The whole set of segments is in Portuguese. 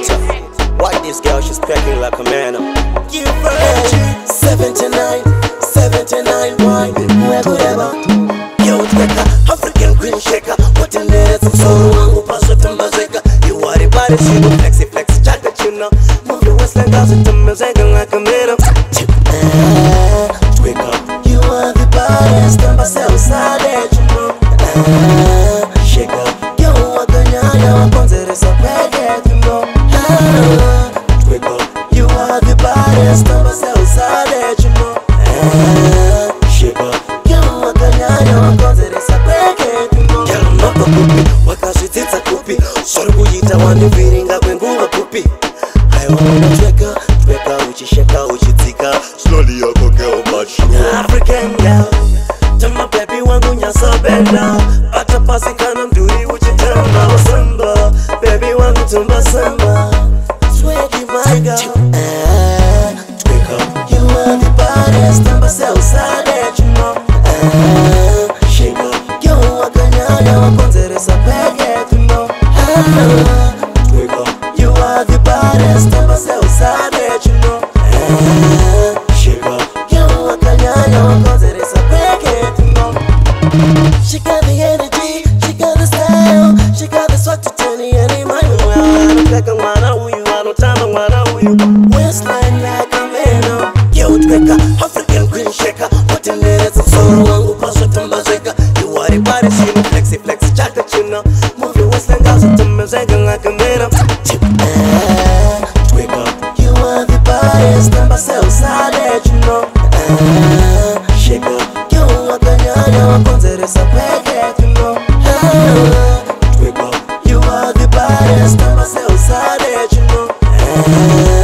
later. Watch this girl, she's cracking like a man. Give her hey, 79, 79 wine, whatever. Yo, teka, African green shaker, watanere zimsoro gonna tambazeka. You worry about it, she go flexi, flexi, chaka chino. Move your waistline, cause it tambazeka like a middle. Twig up, you are the baddest, tambazeka, savage, you ah. know. Twiggle, you are the baddest of us outside, you know. Eh, shiba, you are the nyayo, konzeresa peke, tingo. Yalo noko kupi, wakashititsa kupi, shori kuita waniviringa kwenguva kupi. Hayo, twiggle, twiggle, uchisheka, uchidzika, slowly yako keo machua. African girl, tama baby wangu nyasa benda, pata pasi kana mduri uchitema, usamba, baby wangu tumba samba. My girl Ah, Tweka You are the baddest Tamba se usade chumo Ah, Shake up. Yo wakanyanya wakonzeresa peke tuno Ah, Tweka You are the baddest Tamba se usade chumo Ah, Shake up. Yo wakanyanya wakonzeresa peke tuno She got the energy, she got the style, she got the swag to turn any man. Anataka mwana huyu, anotamba are the body, she no flexy flexy, chaka chino. Move your waistline, girl, so tambazeka like a man. Ah, Tweka, you are the baddest, tambasea usade chino. Ah, Shake up, yo wakanyanya wakonzeresa peke tuno Ah, Tweka, you are the baddest, tambasea usade chino. Ah, Shake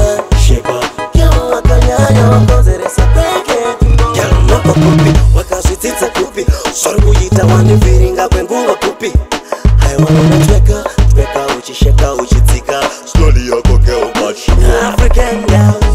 African girl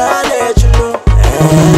I let you know. Eh.